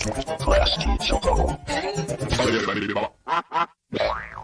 Class teacher.